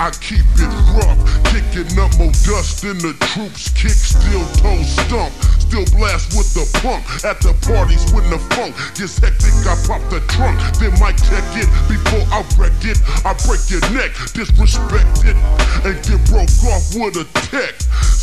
I keep it rough, kicking up more dust than the troops kick. Still toe stump, still blast with the pump. At the parties when the funk gets hectic, I pop the trunk. Then mic check it before I wreck it. I break your neck, disrespect it, and get broke off with a tech.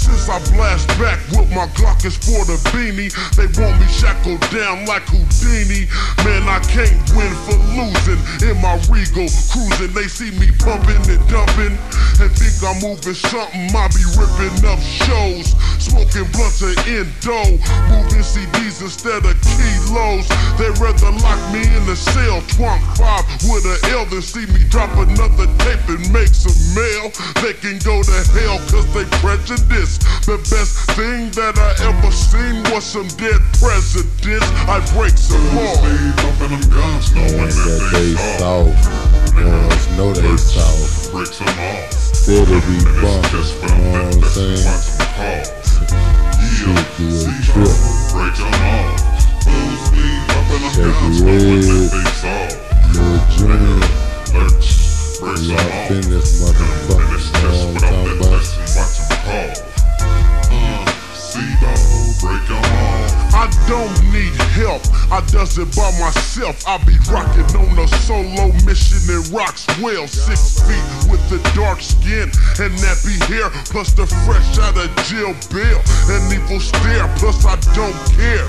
Since I blast back with my Glock is for the beanie, they want me shackled down like Houdini. Man, I can't win for losing in my Regal cruising. They see me pumping and dumping and think I'm moving something. I be ripping up shows, smoking blunts of endo, moving CDs instead of kilos. They rather lock me in the cell, twunk five with an L than see me drop another tape and make some mail. They can go to hell cause they prejudice. The best thing that I ever seen was some dead presidents. I break some more. Speed them guns, knowing that that they they soft. soft. Guns know they soft. Break some off. Steady be Niggas bumping. just You know what I'm saying? Yeah, be a trip. break them off. Full speed bumping them Shake guns, knowing that they some off. in this motherfucker. You about? them dog, break them off. I don't need help, I does it by myself. I be rocking on a solo mission and rocks well. Six feet with the dark skin and nappy hair, plus the fresh out of jail bill. An evil stare, plus I don't care.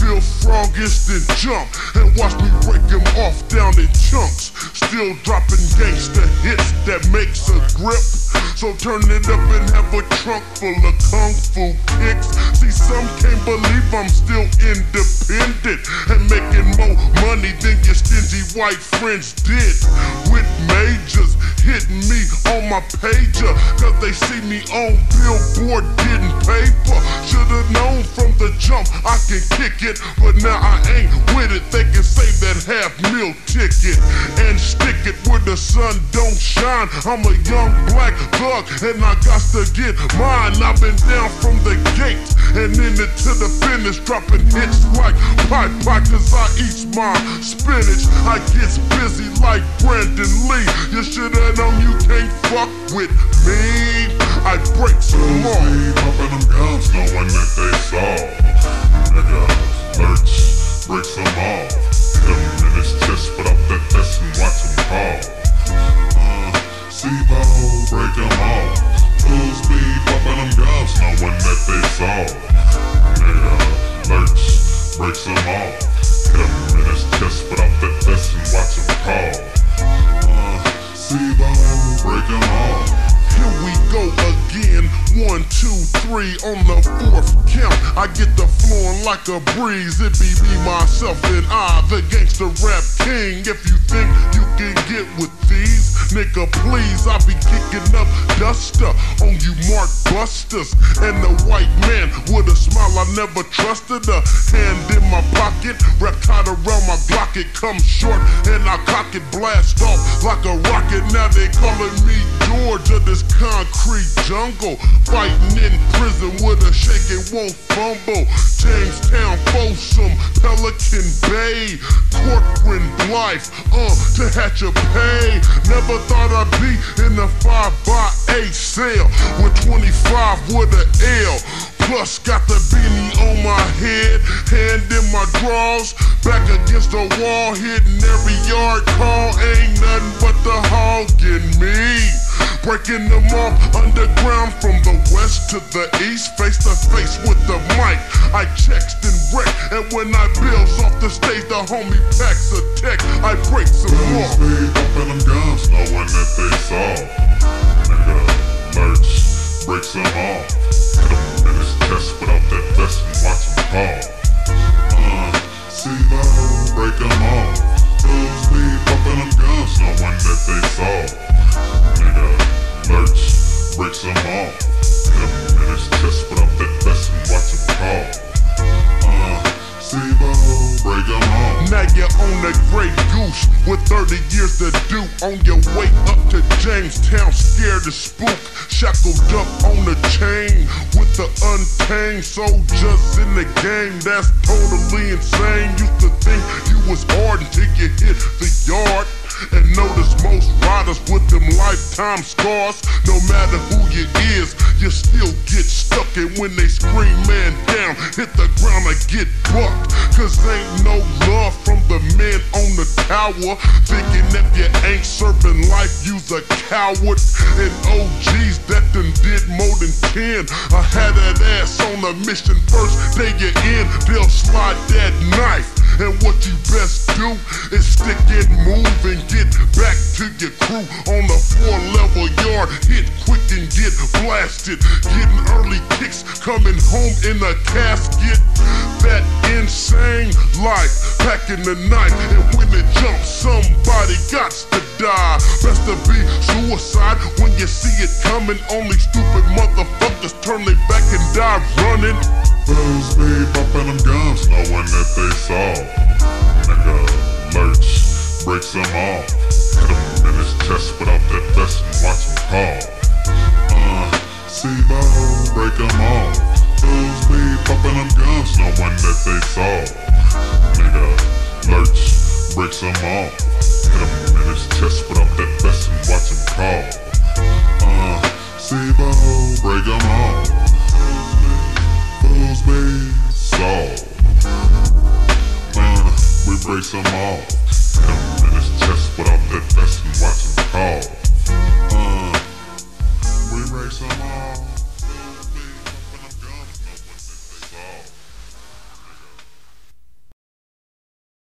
Feel froggish, then jump and watch me break him off down in chunks. Still dropping gangster hits that makes a grip. So turn it up and have a trunk full of kung fu kicks. See, some can't believe I'm still independent and making more money than your stingy white friends did. With majors hitting me on my pager, cause they see me on billboard getting paper. Should've known jump I can kick it, but now I ain't with it. They can save that half meal ticket and stick it where the sun don't shine. I'm a young black thug and I got to get mine. I've been down from the gate and in it to the finish, dropping hits like Popeye cause I eat my spinach. I gets busy like Brandon Lee. You should've known you can't fuck with me. I break some more. speed bumping them guns, knowing that they soft. Nigga, One, two, three on the fourth count. I get the flowing like a breeze. It be me, myself, and I, the gangster rap king. If you think you can get with these, nigga, please, I be kicking up duster on you mark busters. And the white man with a smile I never trusted. A hand in my pocket, wrap tight around my Glock. It comes short and I cock it, blast off like a rocket. Now they calling me George of this concrete jungle. Fighting in prison with a shake it won't fumble. Jamestown, Folsom, Pelican Bay, Corcoran, life, uh, to hatch a pay. Never thought I'd be in a 5 by 8 cell with 25 with a L. Plus got the beanie on my head, hand in my drawers, back against the wall, hitting every yard call. Ain't nothing but the hog in me. Breaking them off underground from the west to the east, face to face with the mic. I text and wreck, and when I bills off the stage, the homie packs a tech. I break some more. knowing that they soft. 30 years to do. On your way up to Jamestown, scared to spook. Shackled up on the chain with the untamed soldiers in the game. That's totally insane. Used to lifetime scars. No matter who you is, you still get stuck. And when they scream man down, hit the ground and get bucked. Cause ain't no love from the men on the tower. Thinking if you ain't serving life, you's a coward. And OGs that done did more than 10. I had that ass on a mission first day you in, they'll slide that knife. And what you best do is stick and move and get back to your crew on the four level yard. Hit quick and get blasted. Getting early kicks, coming home in a casket. That insane life, packing the knife. And when it jumps, somebody got to die. Best to be suicide when you see it coming. Only stupid motherfuckers turn their back and die running. Fools be bumping them gums, knowing that they saw. Nigga lurch, breaks him off. Hit him in his chest without that vest and watch him call. Uh, C-Bo, break him off. Fools be bumping them gums, knowing that they saw. Nigga lurch, breaks him off. Hit him in his chest without that vest Some off.